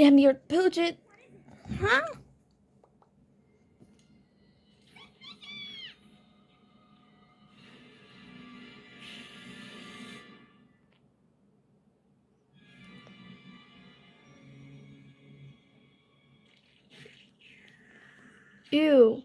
jam your budget. Huh? Ew.